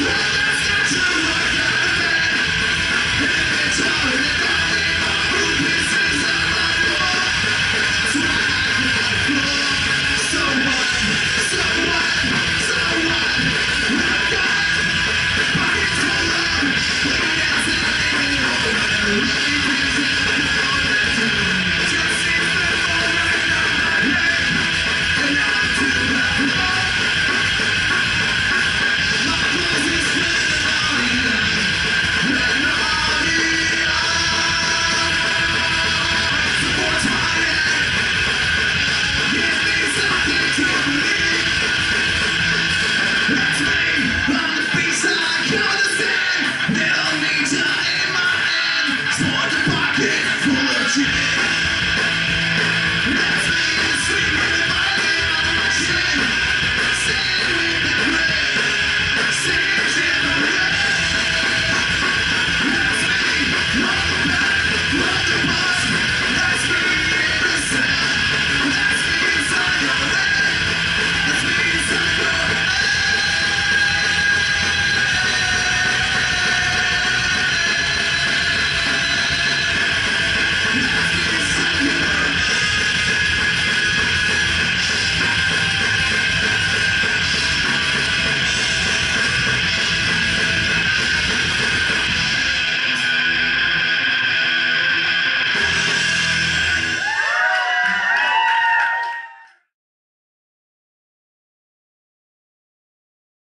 Yeah. Full of